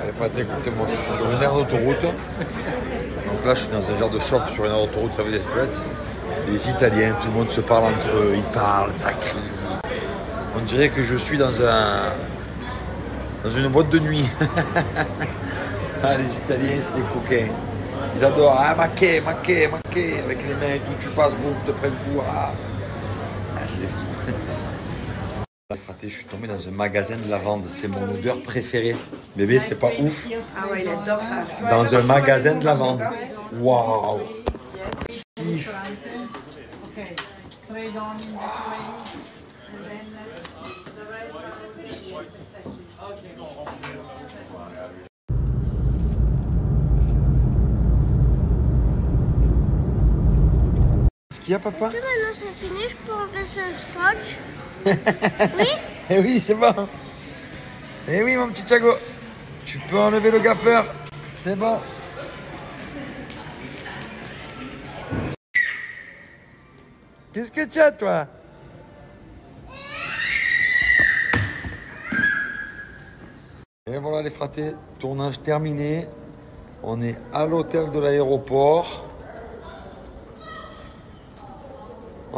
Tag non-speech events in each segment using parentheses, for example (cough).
Allez, frère, écoutez-moi, je suis sur une aire d'autoroute. Donc là, je suis dans un genre de shop sur une aire d'autoroute, ça veut dire bête. Les Italiens, tout le monde se parle entre eux, ils parlent, ça crie. On dirait que je suis dans un. dans une boîte de nuit. (laughs) ah, les Italiens, c'est des coquins. Ils adorent. Ah, maquet, maquet, maquet. Avec les mecs, où tu passes, boum, te prennent coup. Ah, ah c'est des fous. (laughs) Fraté, je suis tombé dans un magasin de lavande. C'est mon odeur préférée. Bébé, c'est pas ouf. Ah ouais, il adore ça. Dans un magasin de lavande. Waouh Kiff. Qu'il y a, papa Est-ce que maintenant c'est fini, je peux enlever ce scotch (laughs) Oui Eh oui, c'est bon. Eh oui, mon petit Thiago. Tu peux enlever le gaffeur. C'est bon. Qu'est-ce que tu as, toi Et voilà les fratés, tournage terminé. On est à l'hôtel de l'aéroport.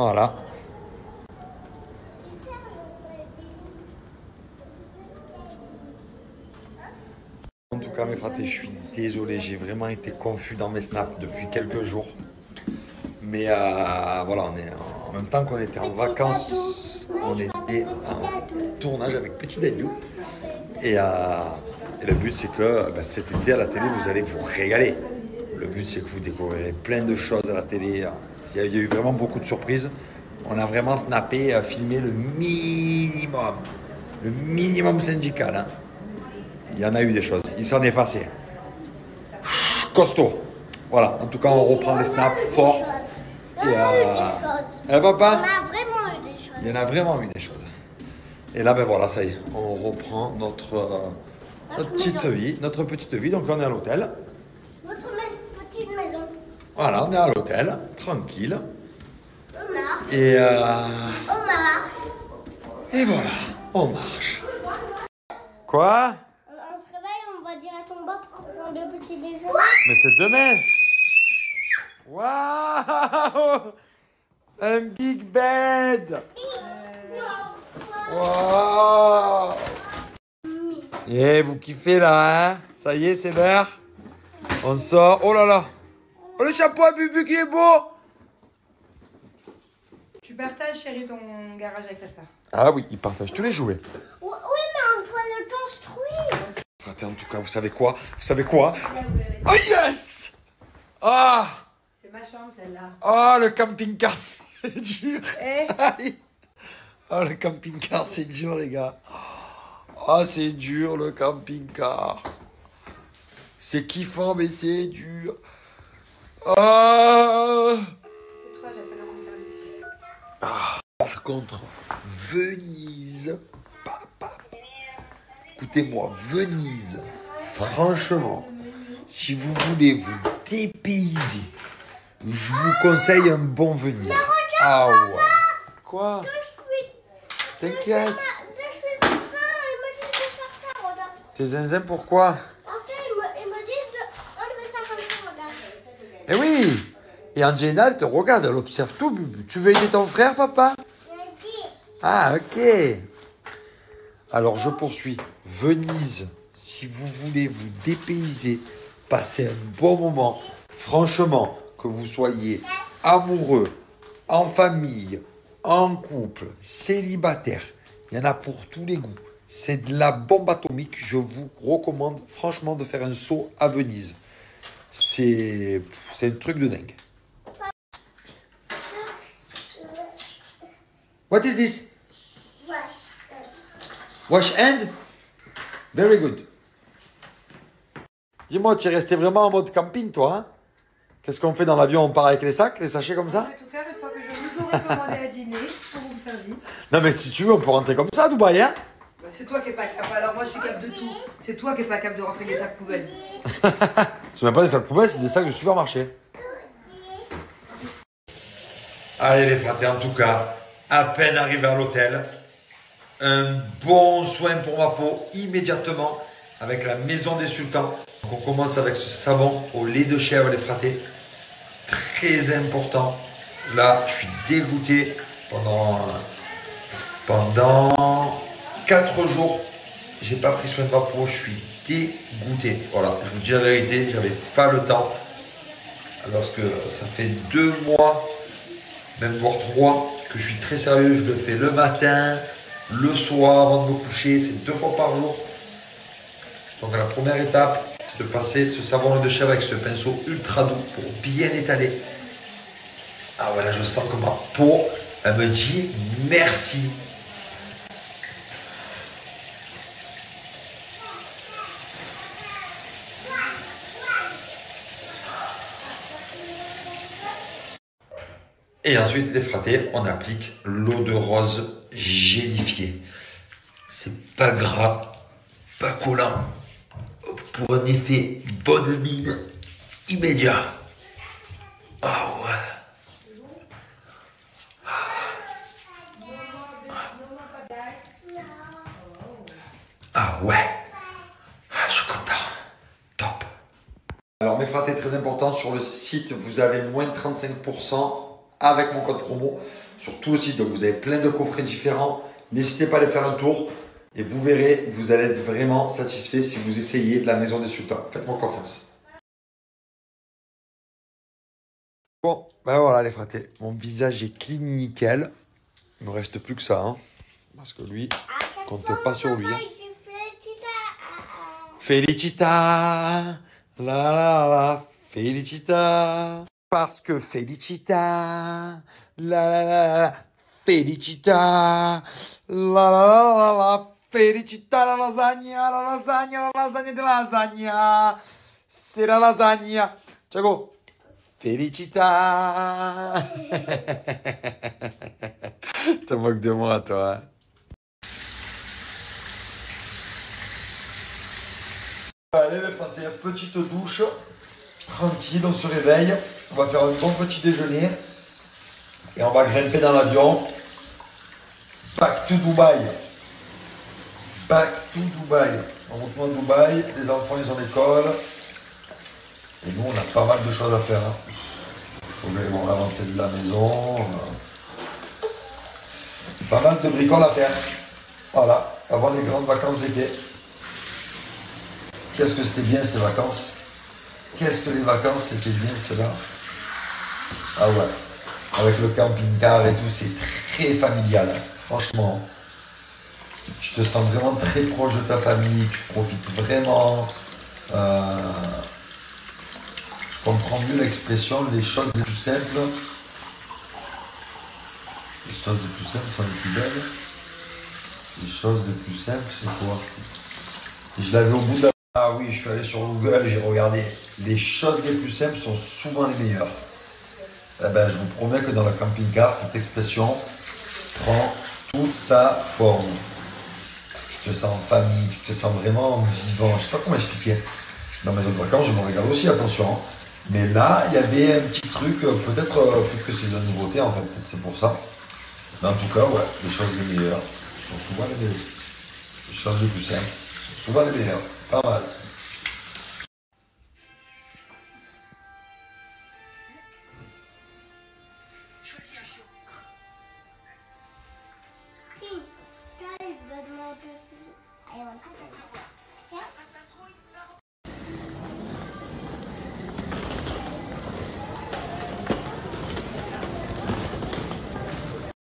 Voilà. En tout cas, mes fratés, je suis désolé, j'ai vraiment été confus dans mes snaps depuis quelques jours. Mais euh, voilà, on est en même temps qu'on était en vacances, on était en tournage avec Petit Dadou. Et, euh, et le but, c'est que bah, cet été à la télé, vous allez vous régaler. Le but, c'est que vous découvrirez plein de choses à la télé. Il y a, eu vraiment beaucoup de surprises. On a vraiment snappé, euh, filmé le minimum, le minimum syndical. hein. Il y en a eu des choses. Il s'en est passé. Costaud. Voilà. En tout cas, on reprend les snaps fort. Et, On a eu euh, des choses. Eh, papa On a vraiment eu des choses. Il y en a vraiment eu des choses. Et là, ben voilà, ça y est. On reprend notre, euh, notre petite vie. Notre petite vie. Donc là, on est à l'hôtel. Notre mes- petite maison. Voilà, on est à l'hôtel. Tranquille. On marche. Et, euh, On marche. et voilà. On marche. Quoi? On se réveille, on va direct en bas pour prendre le petit déjeuner. Mais c'est demain Waouh Un big bed Waouh Et vous kiffez là, hein? Ça y est, c'est l'heure On sort. Oh là là Oh le chapeau à Bubu qui est beau Tu partages, chérie, ton garage avec ta soeur. Ah oui, il partage tous les jouets. Oui, mais on doit le construire. Fraté, en tout cas, vous savez quoi? Vous savez quoi? Oh yes Ah C'est ma chambre, celle-là. Oh, le camping-car, (laughs) c'est dur Eh? Aïe. Oh, le camping-car, c'est dur, les gars. Oh, c'est dur, le camping-car. C'est kiffant, mais c'est dur. Ah. Toi, j'appelle service. Par contre, Venise, papa. Écoutez-moi, Venise, franchement, si vous voulez vous dépayser, je vous conseille un bon Venise. Ah ouais. Quoi? T'inquiète. T'es zinzin pourquoi Parce qu'ils me, ils me disent de enlever ça comme ça, regarde. Eh oui Et Angelina, elle te regarde, elle observe tout. Tu veux aider ton frère, papa? Ah, ok. Alors, je poursuis. Venise, si vous voulez vous dépayser, passer un bon moment, franchement, que vous soyez amoureux, en famille, en couple, célibataire, il y en a pour tous les goûts. C'est de la bombe atomique. Je vous recommande franchement de faire un saut à Venise. C'est c'est un truc de dingue. What is this? Wash hand? Very good. Dis-moi, tu es resté vraiment en mode camping, toi hein? Qu'est-ce qu'on fait dans l'avion? On part avec les sacs, les sachets comme ça? Je vais tout faire une fois que je vous aurai commandé à dîner au room service. Non, mais si tu veux, on peut rentrer comme ça à Dubaï, hein? C'est toi qui n'es pas capable. Alors moi, je suis capable de tout. C'est toi qui n'es pas capable de rentrer les sacs poubelles. (laughs) C'est même pas des sacs poubelles, c'est des sacs de supermarché. Allez les fratés, en tout cas, à peine arrivé à l'hôtel, un bon soin pour ma peau immédiatement. avec la maison des sultans. Donc on commence avec ce savon au lait de chèvre, les fratés. Très important. Là, je suis dégoûté pendant, pendant 4 jours. J'ai pas pris soin de ma peau, je suis dégoûté. Voilà, je vous dis la vérité, j'avais pas le temps. Alors que ça fait deux mois, même voire trois, que je suis très sérieux. Je le fais le matin, le soir avant de me coucher, c'est deux fois par jour. Donc la première étape, c'est de passer ce savon de chèvre avec ce pinceau ultra doux pour bien étaler. Ah voilà, je sens que ma peau, elle me dit merci. Et ensuite, les fratés, on applique l'eau de rose gélifiée. C'est pas gras, pas collant, pour un effet bonne mine immédiat. Ah ouais. Ah ouais. Ah, je suis content. Top. Alors mes fratés, très important, sur le site, vous avez moins de 35% avec mon code promo sur tout le site. Donc vous avez plein de coffrets différents. N'hésitez pas à aller faire un tour et vous verrez, vous allez être vraiment satisfait si vous essayez la maison des sultans. Faites-moi confiance. Bon, ben voilà les fratés. Mon visage est clean nickel. Il ne me reste plus que ça. Hein. Parce que lui, compte pas sur lui. Hein. Felicita, la la la, felicita. Parce que Felicita, la la la la, Felicita, la la la la Felicita la lasagna, la lasagna, la lasagna de lasagna, c'est la lasagna. Ciao, Felicita. Te moques de moi, toi. Hein. Allez, les frères, petite douche. Tranquille, on se réveille. On va faire un bon petit déjeuner. Et on va grimper dans l'avion. Back to Dubaï. Back to Dubaï. On retourne à Dubaï. Les enfants, ils ont l'école. Et nous, on a pas mal de choses à faire. On va avancer de la maison. Pas mal de bricoles à faire. Voilà, avant les grandes vacances d'été. Qu'est-ce que c'était bien ces vacances? Qu'est-ce que les vacances c'était bien cela Ah ouais, avec le camping-car et tout, c'est très familial. Franchement, tu te sens vraiment très proche de ta famille, tu profites vraiment. Euh, je comprends mieux l'expression, les choses les plus simples. Les choses les plus simples sont les plus belles. Les choses les plus simples, c'est quoi? Je l'avais au bout de. Je suis allé sur Google, j'ai regardé. Les choses les plus simples sont souvent les meilleures. Eh ben, je vous promets que dans le camping-car, cette expression prend toute sa forme. Tu te sens en famille, tu te sens vraiment vivant. Je sais pas comment expliquer. Dans mes autres vacances, je me régale aussi, attention. Hein. Mais là, il y avait un petit truc, euh, peut-être euh, que c'est la nouveauté, en fait, peut-être c'est pour ça. Mais en tout cas, ouais, les choses les meilleures sont souvent les meilleures. Les choses les plus simples sont souvent les meilleures. Pas mal.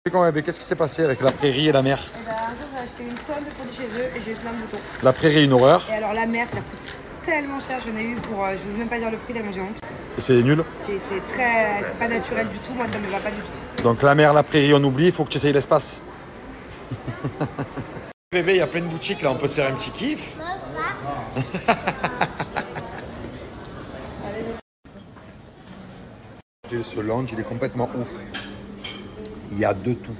Qu'est-ce qui s'est passé avec la prairie et la mer eh ben, Un jour, j'ai acheté une tonne de produits chez eux et j'ai eu plein de boutons. La prairie, une horreur. Et alors, la mer, ça coûte tellement cher. J'en ai eu pour. Euh, je n'ose même pas dire le prix, tellement j'ai honte. Et c'est nul C'est très. C'est pas naturel du tout. Moi, ça me va pas du tout. Donc, la mer, la prairie, on oublie. Il faut que tu essayes l'espace. (laughs) Bébé, il y a plein de boutiques là. On peut se faire un petit kiff. Ce (laughs) lounge, il est complètement ouf. Il y a de tout.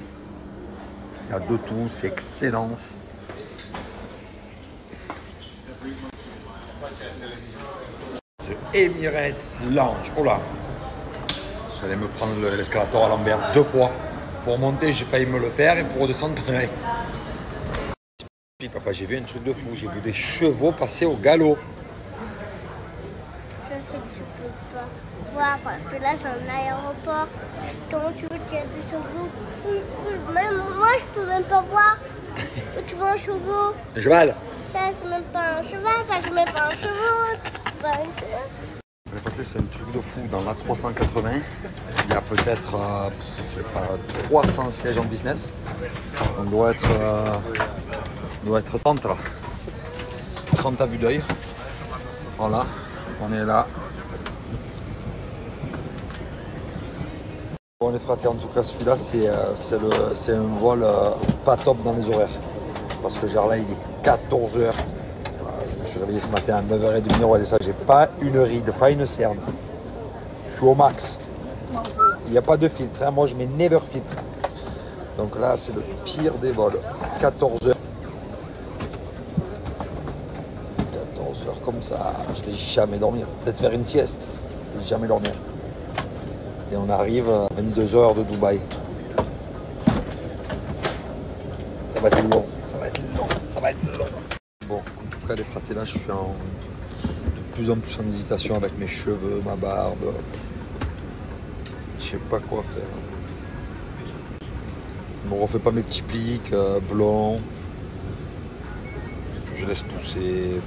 Il y a de tout, c'est excellent. The Emirates Lounge. Oh là J'allais me prendre l'escalator à l'envers deux fois. Pour monter, j'ai failli me le faire et pour redescendre, (laughs) pareil. Papa, j'ai vu un truc de fou. J'ai vu des chevaux passer au galop. Je sais que tu peux pas voir parce que là c'est un aéroport. Comment tu veux qu'il y ait des chevaux Même moi je peux même pas voir. Où tu vois un chevaux Un cheval Ça c'est même pas un cheval, ça c'est même pas un cheval. Écoutez, c'est un truc de fou. Dans la 380, il y a peut-être, euh, pff, je sais pas, 300 sièges en business. On doit être, euh, on doit être 30 là. 30 à vue d'œil. Voilà, on est là. Bon les fratés, en tout cas celui-là c'est euh, un vol euh, pas top dans les horaires. Parce que genre là il est 14h. Je me suis réveillé ce matin à 9h30, on va ça, j'ai pas une ride, pas une cerne. Je suis au max. Il n'y a pas de filtre, hein. moi je mets never filtre. Donc là c'est le pire des vols. 14h. 14h comme ça, je vais jamais dormir. Peut-être faire une sieste, je vais jamais dormir. Et on arrive à 22h de Dubaï. Ça va être long, ça va être long, ça va être long. Bon, en tout cas, les fratés, là, je suis en, de plus en plus en hésitation avec mes cheveux, ma barbe. Je sais pas quoi faire. Je me refais pas mes petits pics euh, blonds. Je laisse pousser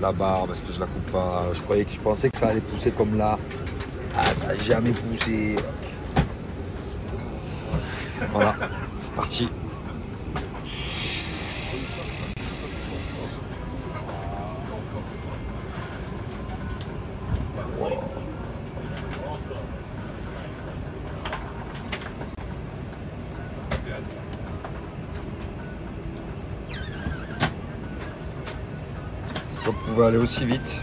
la barbe, est-ce que je la coupe pas? Je croyais que je pensais que ça allait pousser comme là. Ah, ça n'a jamais poussé. Voilà, c'est parti. Ça pouvait aller aussi vite.